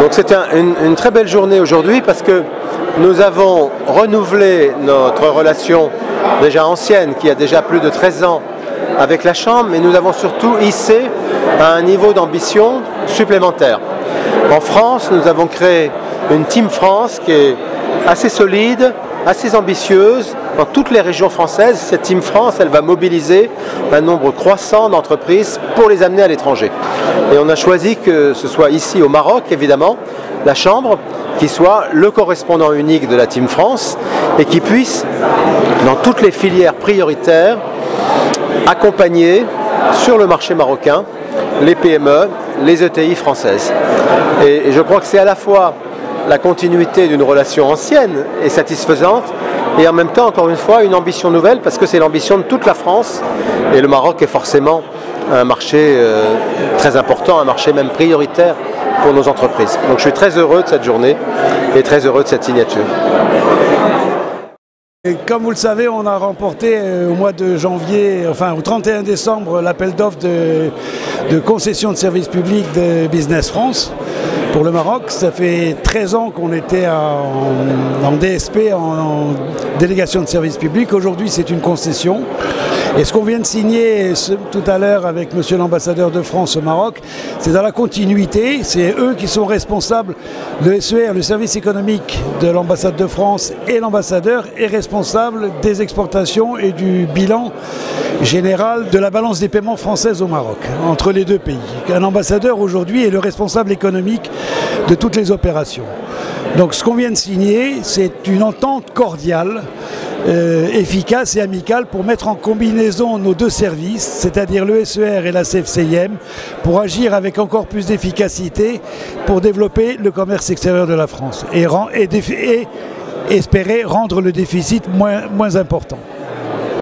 Donc c'est une, très belle journée aujourd'hui parce que nous avons renouvelé notre relation déjà ancienne qui a déjà plus de 13 ans avec la Chambre, mais nous avons surtout hissé un niveau d'ambition supplémentaire. En France, nous avons créé une Team France qui est assez solide, assez ambitieuse. Dans toutes les régions françaises, cette Team France, elle va mobiliser un nombre croissant d'entreprises pour les amener à l'étranger. Et on a choisi que ce soit ici au Maroc, évidemment, la Chambre, qui soit le correspondant unique de la Team France et qui puisse, dans toutes les filières prioritaires, accompagner sur le marché marocain les PME, les ETI françaises. Et, je crois que c'est à la fois la continuité d'une relation ancienne et satisfaisante, et en même temps, encore une fois, une ambition nouvelle, parce que c'est l'ambition de toute la France, et le Maroc est forcément un marché euh, très important, un marché même prioritaire pour nos entreprises. Donc je suis très heureux de cette journée et très heureux de cette signature. comme vous le savez, on a remporté euh, au mois de janvier, enfin au 31 décembre, l'appel d'offres de, concession de services publics de Business France pour le Maroc. Ça fait 13 ans qu'on était en, DSP, en, délégation de services publics. Aujourd'hui, c'est une concession. Et ce qu'on vient de signer tout à l'heure avec monsieur l'ambassadeur de France au Maroc, c'est dans la continuité. C'est eux qui sont responsables. Le SER, le service économique de l'ambassade de France et l'ambassadeur est responsable des exportations et du bilan général de la balance des paiements française au Maroc, entre les deux pays. Un ambassadeur aujourd'hui est le responsable économique de toutes les opérations. Donc ce qu'on vient de signer, c'est une entente cordiale euh, efficace et amicale pour mettre en combinaison nos deux services, c'est-à-dire le SER et la CFCIM, pour agir avec encore plus d'efficacité pour développer le commerce extérieur de la France et, espérer rendre le déficit moins important.